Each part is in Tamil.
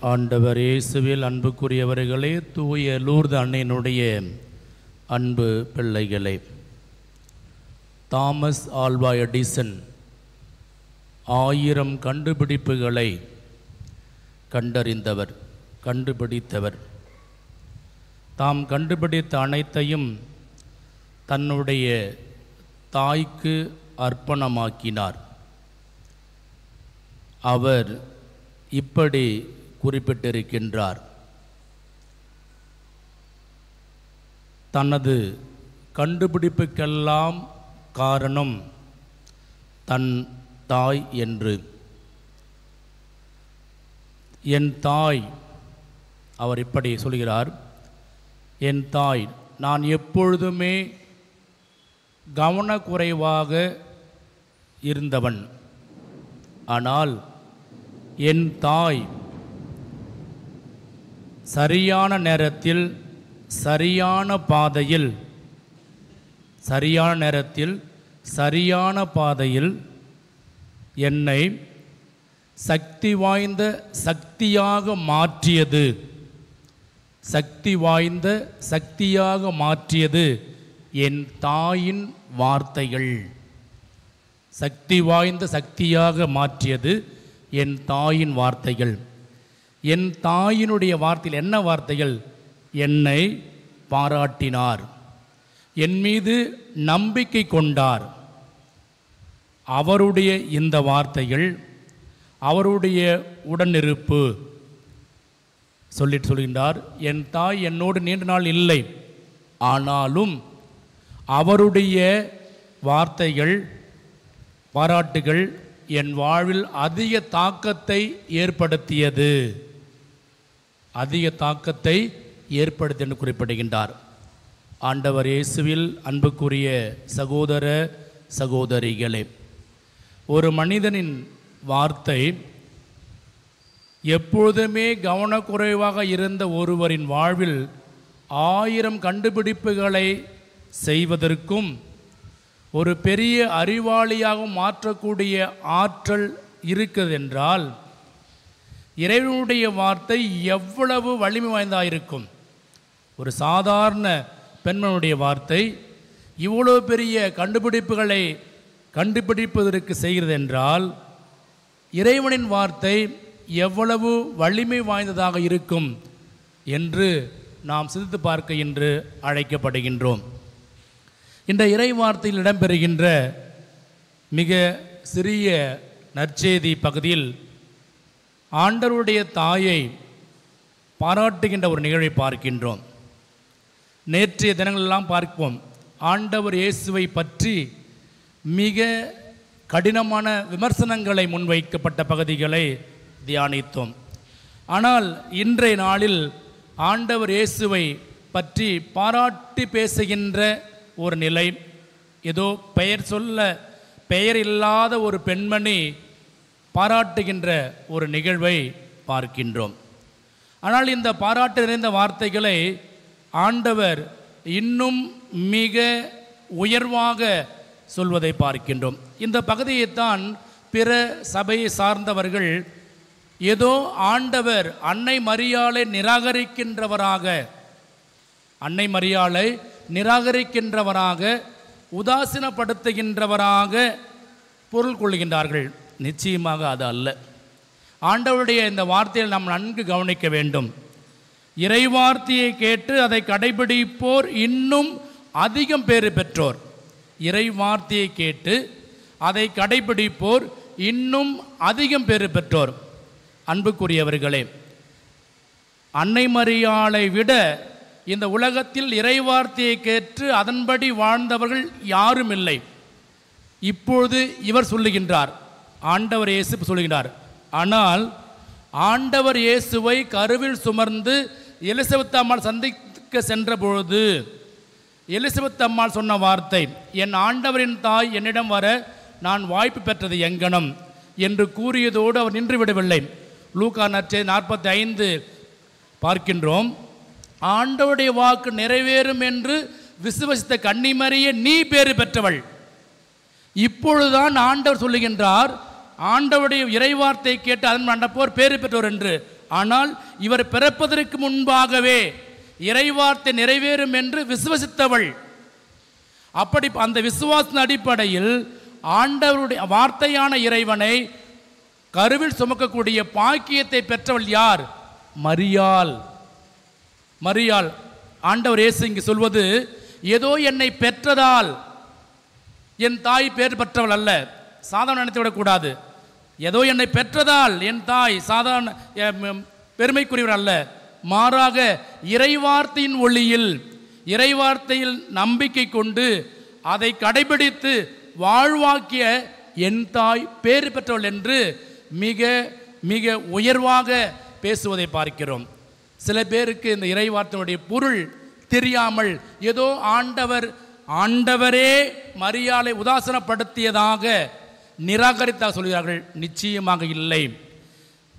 ஆண்டவர் இயேசுவில் அன்புக்குரியவர்களே தூய லூர்து அன்னையினுடைய அன்பு பிள்ளைகளே. தாமஸ் ஆல்வா எடிசன் ஆயிரம் கண்டுபிடிப்புகளை கண்டறிந்தவர் கண்டுபிடித்தவர். தாம் கண்டுபிடித்த அனைத்தையும் தன்னுடைய தாய்க்கு அர்ப்பணமாக்கினார். அவர் இப்படி குறிப்பிட்டிருக்கின்றார். தனது கண்டுபிடிப்புக்கெல்லாம் காரணம் தன் தாய் என்று. என் தாய் அவர் இப்படி சொல்கிறார் என் தாய் நான் எப்பொழுதுமே கவனக்குறைவாக இருந்தவன். ஆனால் என் தாய் சரியான நேரத்தில் சரியான பாதையில் சரியான நேரத்தில் சரியான பாதையில் என்னை சக்தி வாய்ந்த சக்தியாக மாற்றியது. சக்தி வாய்ந்த சக்தியாக மாற்றியது என் தாயின் வார்த்தைகள். சக்தி வாய்ந்த சக்தியாக மாற்றியது என் தாயின் வார்த்தைகள். என் தாயினுடைய வார்த்தையில் என்ன வார்த்தைகள்? என்னை பாராட்டினார். என் மீது நம்பிக்கை கொண்டார். அவருடைய இந்த வார்த்தைகள் அவருடைய உடனிருப்பு. சொல்லிட்டு சொல்கின்றார் என் தாய் என்னோடு நீண்ட நாள் இல்லை. ஆனாலும் அவருடைய வார்த்தைகள் பாராட்டுகள் என் வாழ்வில் அதிக தாக்கத்தை ஏற்படுத்தியது. அதிக தாக்கத்தை ஏற்படுத்தி என்று குறிப்பிடுகின்றார். ஆண்டவர் இயேசுவில் அன்புக்குரிய சகோதர சகோதரிகளே ஒரு மனிதனின் வார்த்தை எப்பொழுதுமே கவனக்குறைவாக இருந்த ஒருவரின் வாழ்வில் ஆயிரம் கண்டுபிடிப்புகளை செய்வதற்கும் ஒரு பெரிய அறிவாளியாக மாற்றக்கூடிய ஆற்றல் இருக்கிறதென்றால் என்றால் இறைவனுடைய வார்த்தை எவ்வளவு வலிமை வாய்ந்தாயிருக்கும் ஒரு சாதாரண பெண்மனுடைய வார்த்தை இவ்வளோ பெரிய கண்டுபிடிப்புகளை கண்டுபிடிப்பதற்கு செய்கிறது என்றால் இறைவனின் வார்த்தை எவ்வளவு வலிமை வாய்ந்ததாக இருக்கும் என்று நாம் சிந்தித்து பார்க்க இன்று அழைக்கப்படுகின்றோம். இந்த இறை வார்த்தையில் இடம்பெறுகின்ற மிக சிறிய நற்செய்தி பகுதியில் ஆண்டவருடைய தாயை பாராட்டுகின்ற ஒரு நிகழ்வை பார்க்கின்றோம். நேற்றைய தினங்களெல்லாம் பார்ப்போம். ஆண்டவர் இயேசுவை பற்றி மிக கடினமான விமர்சனங்களை முன்வைக்கப்பட்ட பகுதிகளை தியானித்தோம். ஆனால் இன்றைய நாளில் ஆண்டவர் இயேசுவை பற்றி பாராட்டி பேசுகின்ற ஒரு நிலை ஏதோ பெயர் சொல்ல பெயர் இல்லாத ஒரு பெண்மணி பாராட்டுகின்ற ஒரு நிகழ்வை பார்க்கின்றோம். ஆனால் இந்த பாராட்டு நிறைந்த வார்த்தைகளை ஆண்டவர் இன்னும் மிக உயர்வாக சொல்வதை பார்க்கின்றோம். இந்த பகுதியைத்தான் பிற சபையை சார்ந்தவர்கள் ஏதோ ஆண்டவர் அன்னை மரியாளை நிராகரிக்கின்றவராக அன்னை மரியாளை நிராகரிக்கின்றவராக உதாசீனப்படுத்துகின்றவராக பொருள் கொள்கின்றார்கள் நிச்சயமாக அது அல்ல. ஆண்டவருடைய இந்த வார்த்தையில் நாம் நன்கு கவனிக்க வேண்டும். இறைவார்த்தையை கேட்டு அதை கடைபிடிப்போர் இன்னும் அதிகம் பேறு பெற்றோர். இறை வார்த்தையை கேட்டு அதை கடைபிடிப்போர் இன்னும் அதிகம் பேறு பெற்றோர். அன்புக்குரியவர்களே அன்னை மரியாளை விட இந்த உலகத்தில் இறைவார்த்தையை கேட்டு அதன்படி வாழ்ந்தவர்கள் யாரும் இல்லை இப்பொழுது இவர் சொல்லுகின்றார் ஆண்டவர் இயேசு சொல்கிறார் ஆனால் ஆண்டவர் இயேசுவை கருவில் சுமர்ந்து எலிசபெத் அம்மாள் சந்திக்க சென்ற பொழுது எலிசபெத் அம்மாள் சொன்ன வார்த்தை என் ஆண்டவரின் தாய் என்னிடம் வர நான் வாய்ப்பு பெற்றது எங்கனம்? என்று கூறியதோடு அவர் நின்றுவிடவில்லை லூகா நற்செய்தி நாற்பத்தி ஐந்து பார்க்கின்றோம். ஆண்டவருடைய வாக்கு நிறைவேறும் என்று விசுவசித்த கன்னிமறிய நீ பேறு பெற்றவள். இப்பொழுதுதான் ஆண்டவர் சொல்லுகின்றார் ஆண்டவருடைய இறைவார்த்தை கேட்டு அதன் மண்டப்போர் பேறு பெற்றோர் என்று. ஆனால் இவர் பிறப்பதற்கு முன்பாகவே இறைவார்த்தை நிறைவேறும் என்று விசுவசித்தவள். அப்படி அந்த விசுவாசத்தின் அடிப்படையில் ஆண்டவருடைய வார்த்தையான இறைவனை கருவில் சுமக்கக்கூடிய பாக்கியத்தை பெற்றவள் யார்? மரியாள். மரியாள். ஆண்டவர் இயேசு இங்கு சொல்வது ஏதோ என்னை பெற்றதால் என் தாய் பேர் பெற்றவள் அல்ல. சாதனை நினைத்து விடக்கூடாது. ஏதோ என்னை பெற்றதால் என் தாய் சாதாரண பெருமைக்குரியவர் அல்ல. மாறாக இறைவார்த்தையின் ஒளியில் இறைவார்த்தையில் நம்பிக்கை கொண்டு அதை கடைபிடித்து வாழ்வாக்கிய என் தாய் பேறு பெற்றவள் என்று மிக மிக உயர்வாக பேசுவதை பார்க்கிறோம். சில பேருக்கு இந்த இறைவார்த்தையினுடைய பொருள் தெரியாமல் ஏதோ ஆண்டவர் ஆண்டவரே மரியாதை உதாசனப்படுத்தியதாக நிராகரித்தாக சொல்கிறார்கள் நிச்சயமாக இல்லை.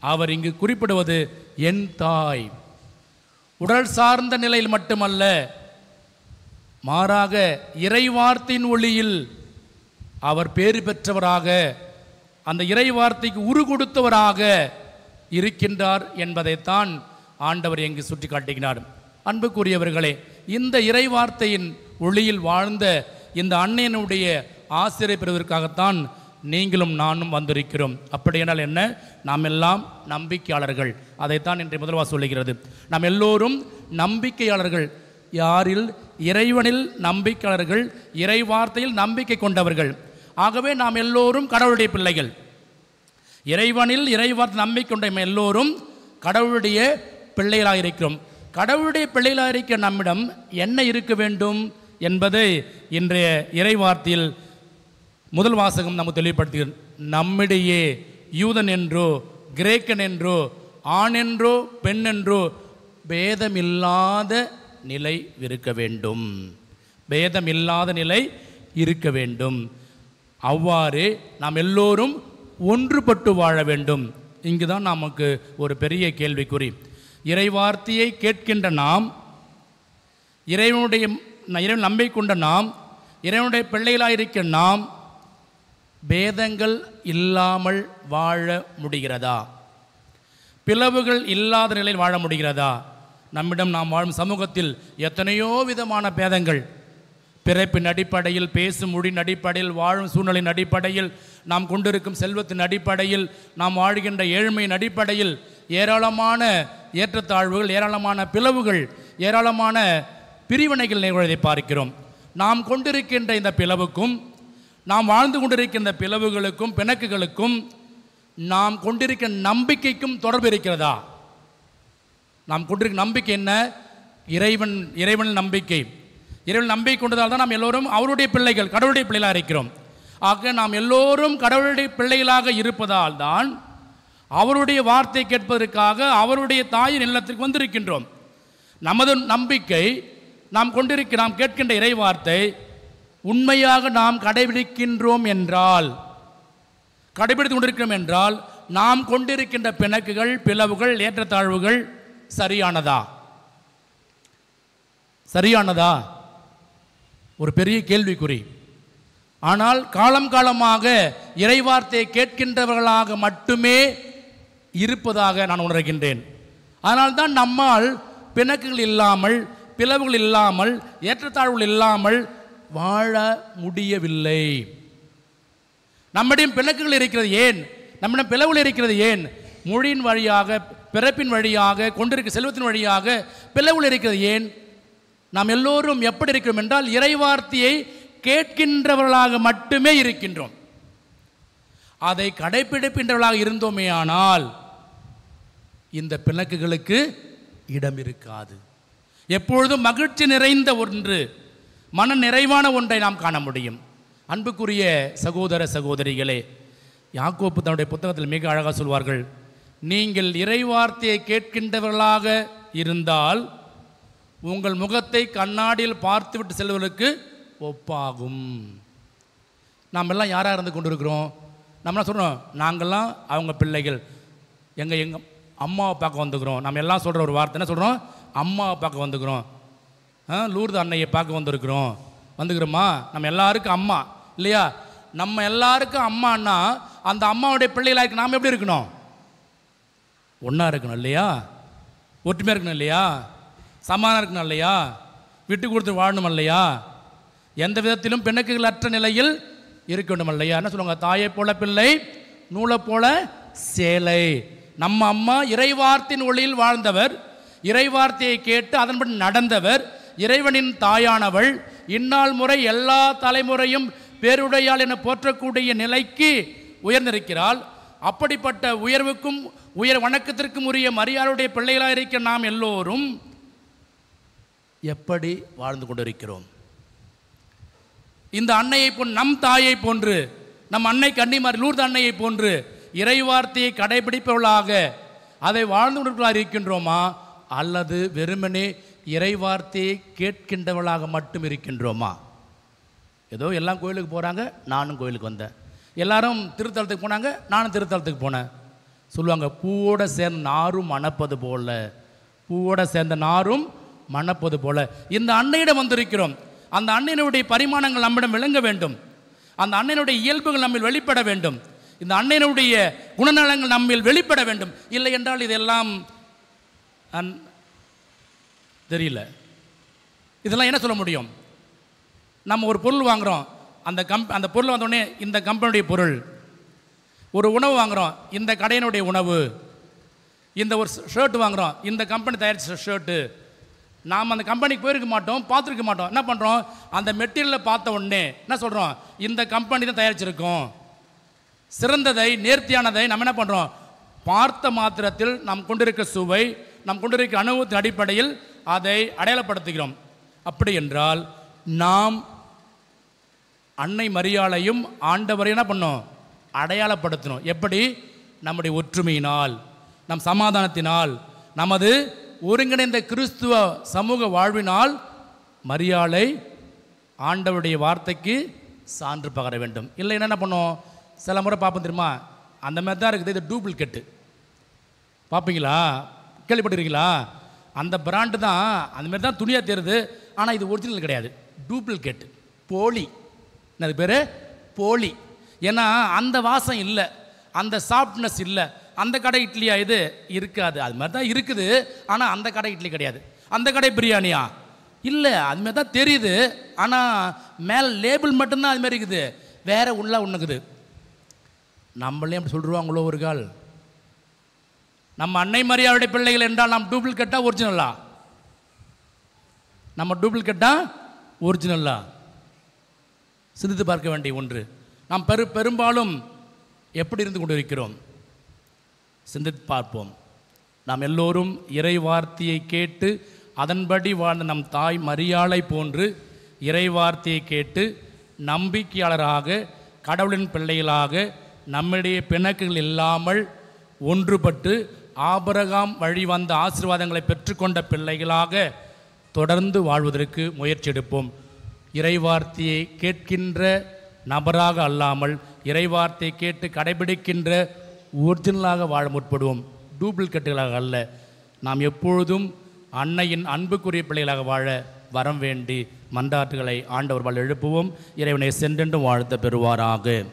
அவர் இங்கு குறிப்பிடுவது என் தாய். உடல் சார்ந்த நிலையில் மட்டுமல்ல மாறாக இறைவார்த்தையின் ஒளியில் அவர் பேறு பெற்றவராக அந்த இறைவார்த்தைக்கு உரு கொடுத்தவராக இருக்கின்றார் என்பதைத்தான் ஆண்டவர் இங்கு சுட்டி காட்டுகிறார் அன்புக்குரியவர்களே இந்த இறைவார்த்தையின் ஒளியில் வாழ்ந்த இந்த அன்னையனுடைய ஆசிரியர் பெறுவதற்காகத்தான் நீங்களும் நானும் வந்திருக்கிறோம். அப்படியானால் என்ன? நாம் எல்லாம் நம்பிக்கையாளர்கள். அதைத்தான் இன்றைய முதல்வா சொல்லுகிறது. நாம் எல்லோரும் நம்பிக்கையாளர்கள். யாரில்? இறைவனில் நம்பிக்கையாளர்கள் இறை வார்த்தையில் நம்பிக்கை கொண்டவர்கள். ஆகவே நாம் எல்லோரும் கடவுளுடைய பிள்ளைகள். இறைவனில் இறைவார்த்தை நம்பிக்கை கொண்ட எல்லோரும் கடவுளுடைய பிள்ளைகளாக இருக்கிறோம். கடவுளுடைய பிள்ளைகளாக இருக்க நம்மிடம் என்ன இருக்க வேண்டும் என்பதை இன்றைய இறைவார்த்தையில் முதல் வாசகம் நம்ம தெளிவுபடுத்துகிறது நம்மிடையே யூதன் என்றோ கிரேக்கன் என்றோ ஆண் என்றோ பெண் என்றோ பேதமில்லாத நிலை இருக்க வேண்டும். பேதமில்லாத நிலை இருக்க வேண்டும். அவ்வாறு நாம் எல்லோரும் ஒன்றுபட்டு வாழ வேண்டும். இங்கு தான் நமக்கு ஒரு பெரிய கேள்விக்குறி. இறைவார்த்தையை கேட்கின்ற நாம் இறைவனுடைய இறைவன் நம்பிக்கை கொண்ட நாம் இறைவனுடைய பிள்ளைகளாக இருக்க நாம் பேதங்கள் இல்லாமல் வாழ முடிகிறதா? பிளவுகள் இல்லாத நிலையில் வாழ முடிகிறதா? நம்மிடம் நாம் வாழும் சமூகத்தில் எத்தனையோ விதமான பேதங்கள். பிறப்பின் அடிப்படையில் பேசும் மொழியின் அடிப்படையில் வாழும் சூழ்நிலையின் அடிப்படையில் நாம் கொண்டிருக்கும் செல்வத்தின் அடிப்படையில் நாம் வாழ்கின்ற ஏழ்மையின் அடிப்படையில் ஏராளமான ஏற்றத்தாழ்வுகள் ஏராளமான பிளவுகள் ஏராளமான பிரிவினைகள் நிகழ்வதை பார்க்கிறோம். நாம் கொண்டிருக்கின்ற இந்த பிளவுக்கும் நாம் வாழ்ந்து கொண்டிருக்கின்ற பிளவுகளுக்கும் பிணக்குகளுக்கும் நாம் கொண்டிருக்கிற நம்பிக்கைக்கும் தொடர்பு இருக்கிறதா? நாம் கொண்டிருக்க நம்பிக்கை என்ன? இறைவன் இறைவன் நம்பிக்கை. இறைவன் நம்பிக்கை கொண்டதால் தான் நாம் எல்லோரும் அவருடைய பிள்ளைகள் கடவுளுடைய பிள்ளைகளாக இருக்கிறோம். ஆக நாம் எல்லோரும் கடவுளுடைய பிள்ளைகளாக இருப்பதால் தான் அவருடைய வார்த்தை கேட்பதற்காக அவருடைய தாயின் இல்லத்திற்கு வந்திருக்கின்றோம். நமது நம்பிக்கை நாம் கொண்டிருக்க நாம் கேட்கின்ற இறை வார்த்தை உண்மையாக நாம் கடைபிடிக்கின்றோம் என்றால் கடைபிடித்து கொண்டிருக்கிறோம் என்றால் நாம் கொண்டிருக்கின்ற பிணக்குகள் பிளவுகள் ஏற்றத்தாழ்வுகள் சரியானதா? சரியானதா? ஒரு பெரிய கேள்விக்குறி. ஆனால் காலம் காலமாக இறைவார்த்தையை கேட்கின்றவர்களாக மட்டுமே இருப்பதாக நான் உணர்கின்றேன். அதனால்தான் நம்மால் பிணக்குகள் இல்லாமல் பிளவுகள் இல்லாமல் ஏற்றத்தாழ்வுகள் இல்லாமல் வாழ முடியவில்லை. நம்மிடம் பிணக்குகள் இருக்கிறது ஏன்? நம்மிடம் பிளவுகள் இருக்கிறது ஏன்? மொழியின் வழியாக பிறப்பின் வழியாக கொண்டிருக்க செல்வத்தின் வழியாக பிளவுகள் இருக்கிறது ஏன்? நாம் எல்லோரும் எப்படி இருக்கிறோம் என்றால் இறைவார்த்தையை கேட்கின்றவர்களாக மட்டுமே இருக்கின்றோம். அதை கடைப்பிடிக்கின்றவர்களாக இருந்தோமேயானால் இந்த பிணக்குகளுக்கு இடம் இருக்காது. எப்பொழுதும் மகிழ்ச்சி நிறைந்த ஒன்று. மன நிறைவான ஒன்றை நாம் காண முடியும். அன்புக்குரிய சகோதர சகோதரிகளே யாக்கோப்பு தன்னுடைய புத்தகத்தில் மிக அழகாக சொல்வார்கள் நீங்கள் இறைவார்த்தையை கேட்கின்றவர்களாக இருந்தால் உங்கள் முகத்தை கண்ணாடியில் பார்த்துவிட்டு செல்வதற்கு ஒப்பாகும். நாம் எல்லாம் யாராக இருந்து கொண்டிருக்கிறோம்? நம்மளாம் சொல்கிறோம் நாங்கள்லாம் அவங்க பிள்ளைகள். எங்கள் எங்கள் அம்மாவை பார்க்க வந்துக்கிறோம். நம்ம எல்லாம் சொல்கிற ஒரு வார்த்தை என்ன சொல்கிறோம் அம்மாவை பார்க்க வந்துக்கிறோம். லூர்து அன்னையை பார்க்க வந்திருக்கிறோம். வந்துக்கிறோமா நம்ம எல்லாருக்கும் அம்மா இல்லையா? நம்ம எல்லாருக்கும் அம்மான்னா அந்த அம்மாவுடைய பிள்ளைகளாக நாம் எப்படி இருக்கணும்? ஒன்றா இருக்கணும் இல்லையா? ஒற்றுமையாக இருக்கணும் இல்லையா? சமானம் இருக்கணும் இல்லையா? விட்டு கொடுத்து வாழணும் இல்லையா? எந்த விதத்திலும் பிணக்குகள் அற்ற நிலையில் இருக்க வேண்டும் இல்லையா? என்ன சொல்லுவாங்க? தாயை போல பிள்ளை நூலை போல சேலை. நம்ம அம்மா இறைவார்த்தின் ஒளியில் வாழ்ந்தவர் இறைவார்த்தையை கேட்டு அதன்படி நடந்தவர் இறைவனின் தாயானவள் இந்நாள் முறை எல்லா தலைமுறையும் பேருடையாள் என போற்றக்கூடிய நிலைக்கு உயர்ந்திருக்கிறாள். அப்படிப்பட்ட உயர்வுக்கும் உயர் வணக்கத்திற்கும் உரிய மரியாதையுடைய பிள்ளைகளாக இருக்க நாம் எல்லோரும் எப்படி வாழ்ந்து கொண்டிருக்கிறோம்? இந்த அன்னையை போன் நம் தாயை போன்று நம் அன்னை கன்னிமாரி லூர்த அன்னையை போன்று இறைவார்த்தையை கடைபிடிப்பவர்களாக அதை வாழ்ந்து கொண்டிருக்கிறவர்களாக இருக்கின்றோமா? அல்லது வெறுமனே இறைவார்த்தையை கேட்கின்றவளாக மட்டும் இருக்கின்றோமா? ஏதோ எல்லாம் கோயிலுக்கு போகிறாங்க நானும் கோயிலுக்கு வந்தேன். எல்லாரும் திருத்தலத்துக்கு போனாங்க நானும் திருத்தலத்துக்கு போனேன். சொல்லுவாங்க பூவோட சேர்ந்த நாரும் மணப்பது போல. பூவோட சேர்ந்த நாரும் மணப்பது போல. இந்த அன்னையிடம் வந்திருக்கிறோம். அந்த அன்னையினுடைய பரிமாணங்கள் நம்மிடம் விளங்க வேண்டும். அந்த அன்னையினுடைய இயல்புகள் நம்மில் வெளிப்பட வேண்டும். இந்த அன்னையினுடைய குணநலங்கள் நம்மில் வெளிப்பட வேண்டும். இல்லை என்றால் இதெல்லாம் தெரியல. இதெல்லாம் என்ன சொல்ல முடியும்? நம்ம ஒரு பொருள் வாங்குகிறோம் அந்த கம் அந்த பொருள் வந்தோடனே இந்த கம்பெனியுடைய பொருள். ஒரு உணவு வாங்குகிறோம் இந்த கடையினுடைய உணவு. இந்த ஒரு ஷர்ட் வாங்குகிறோம் இந்த கம்பெனி தயாரித்த ஷர்ட்டு நாம் அந்த கம்பெனிக்கு போயிருக்க மாட்டோம் பார்த்துருக்க மாட்டோம். என்ன பண்ணுறோம் அந்த மெட்டீரியலை பார்த்த உடனே என்ன சொல்கிறோம் இந்த கம்பெனி தான் தயாரிச்சிருக்கோம். சிறந்ததை நேர்த்தியானதை நம்ம என்ன பண்ணுறோம் பார்த்த மாத்திரத்தில் நாம் கொண்டிருக்க சுவை நாம் கொண்டிருக்க அனுபவத்தின் அடிப்படையில் அதை அடையாளப்படுத்துகிறோம். அப்படி என்றால் நாம் அன்னை மரியாளையும் ஆண்டவரையும் என்ன பண்ணோம்? அடையாளப்படுத்தணும் எப்படி? நம்முடைய ஒற்றுமையினால் நம் சமாதானத்தினால் நமது ஒருங்கிணைந்த கிறிஸ்துவ சமூக வாழ்வினால் மரியாளை ஆண்டவருடைய வார்த்தைக்கு சான்று பகர வேண்டும். இல்லை என்ன பண்ணோம்? சில முறை பார்ப்போம் தெரியுமா? அந்த மாதிரி தான் இருக்குது. இது டூப்ளிகேட்டு. பார்ப்பீங்களா? கேள்விப்பட்டிருக்கீங்களா? அந்த பிராண்டு தான் அந்த மாதிரி தான் துணியாக தேருது ஆனால் இது ஒரிஜினல் கிடையாது. டூப்ளிகேட் போலி. என்னது பேர்? போலி. ஏன்னா அந்த வாசம் இல்லை. அந்த சாஃப்ட்னஸ் இல்லை. அந்த கடை இட்லியா இது? இருக்காது. அது மாதிரி தான் இருக்குது. ஆனால் அந்த கடை இட்லி கிடையாது. அந்த கடை பிரியாணியா? இல்லை. அதுமாரி தான் தெரியுது. ஆனால் மேலே லேபிள் மட்டும்தான் அதுமாரி இருக்குது. வேற உள்ள ஒன்றுக்குது நம்மளே அப்படி சொல்லிடுவாங்களோ ஒரு கால்? நம்ம அன்னை மரியாதையுடைய பிள்ளைகள் என்றால் நாம் டூப்ளிகேட்டா ஒரிஜினலா நம்ம டூப்ளிகேட்டா ஒரிஜினலா சிந்தித்து பார்க்க வேண்டிய ஒன்று. நாம் பெரு பெரும்பாலும் எப்படி இருந்து கொண்டு இருக்கிறோம் சிந்தித்து பார்ப்போம். நாம் எல்லோரும் இறை வார்த்தையை கேட்டு அதன்படி வாழ்ந்த நம் தாய் மரியாளை போன்று இறை வார்த்தையை கேட்டு நம்பிக்கையாளராக கடவுளின் பிள்ளைகளாக நம்முடைய பிணக்குகள் இல்லாமல் ஒன்றுபட்டு ஆபரகாம் வழி வந்த ஆசீர்வாதங்களை பெற்றுக்கொண்ட பிள்ளைகளாக தொடர்ந்து வாழ்வதற்கு முயற்சி எடுப்போம். இறைவார்த்தையை கேட்கின்ற நபராக அல்லாமல் இறைவார்த்தையை கேட்டு கடைபிடிக்கின்ற ஒரிஜினலாக வாழ முற்படுவோம். டூப்ளிகேட்டுகளாக அல்ல. நாம் எப்பொழுதும் அன்னையின் அன்புக்குரிய பிள்ளைகளாக வாழ வரம் வேண்டி மன்றாட்டுகளை ஆண்டவர் எழுப்புவோம். இறைவனை சென்றென்றும் வாழ்த்த பெறுவாராக.